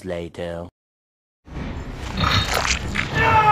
Hours later.